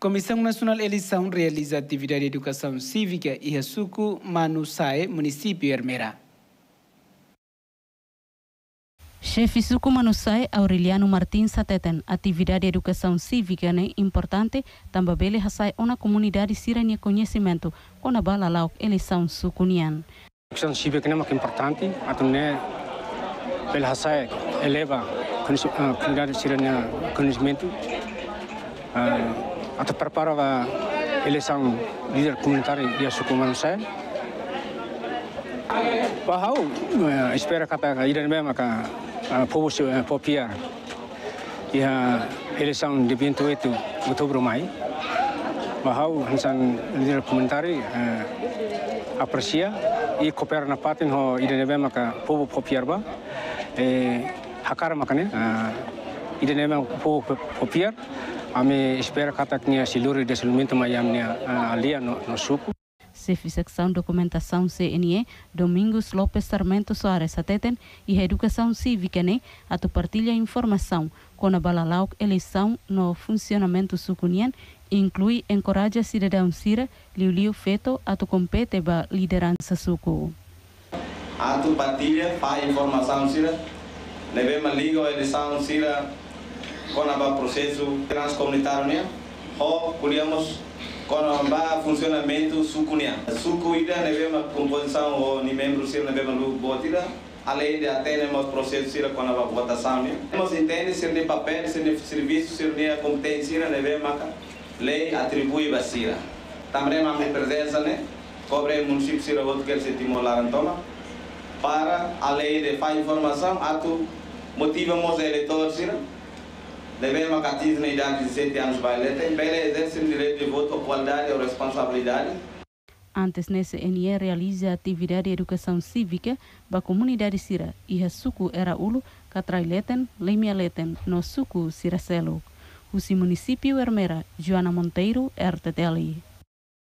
Comissão Nacional Eleição realiza atividade de educação cívica e Rasuco Manusai, município Hermera. Chefe Suco Manusai Aureliano Martins Sateten, atividade de educação cívica né, importante, também bele hasai uma comunidade sirania conhecimento com a bala lá eleição sucunian. Educação cívica é muito importante, atune bele hasai eleva a comunidade sirania conhecimento. Uh, atau prepara a eleição líder comunitário Suco Manusai. Bahau espera idan mesmo que a povo se popiar e a eleição de 28 de outubro. Bahau hansan líder comunitário aprecia e coopera parte mesmo que povo popiar ba. Hakar makanya idan mesmo povo popiar Kami espera kata que seluruh desenvolvimento mayamnya alia no, no suco. Chefe Secção Documentação CNE, Domingos Lopes Sarmento Soares Ateten e Educação Cívica, né, a tu partilha informação com a balalau eleição no funcionamento sucunian inclui encoraja cidadão Sira, liu liu feito a tu compete ba liderança suco. A tu partilha faz informação Sira, leve liga a eleição Sira o processo transcomunitário, né? ou colhemos com o funcionamento sucunia. Sucu ida uma composição ou ni membro ser nevema lu botida, além de até nemos processo ser com a votação, né? Nós entende ser de papel, ser de serviço, ser de competência, nevema lei atribui vacina. Também a minha presença, né? Cobre município ser outro que se estimular então para a lei de faz informação, ato motivamos eleitores, né? Devemos catismo na idade de 17 anos para eleger, para exercer o direito de voto, qualidade ou responsabilidade. Antes, nesse NE realiza atividade de educação cívica para a comunidade Sira e a suku era ulo, catraileten, lemialeten, no suku Siracelo. O município Hermera, Joana Monteiro, RTTL.